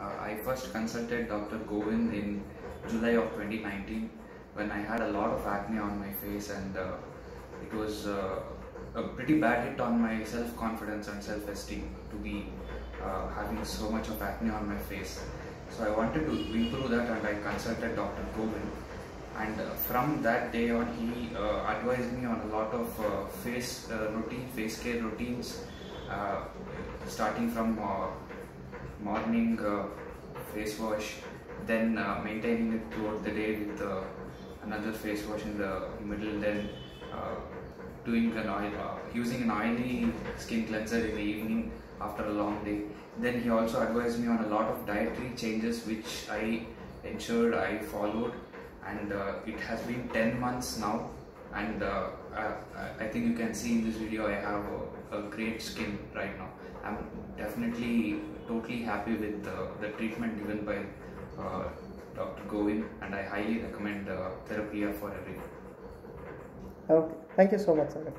Uh, I first consulted Dr. Govind in July of 2019 when I had a lot of acne on my face and uh, it was uh, a pretty bad hit on my self-confidence and self-esteem to be uh, having so much of acne on my face. So I wanted to improve that and I consulted Dr. Govind and uh, from that day on he uh, advised me on a lot of face routine, face care routines starting from morning uh, face wash, then uh, maintaining it throughout the day with uh, another face wash in the middle, then doing an oil, using an oily skin cleanser in the evening after a long day. Then he also advised me on a lot of dietary changes which I ensured I followed, and uh, it has been 10 months now. And uh, I, I think you can see in this video I have a, a great skin right now. I'm definitely totally happy with the, the treatment given by uh, Dr. Govind, and I highly recommend uh, Therapeia for everyone. Okay. Thank you so much, sir.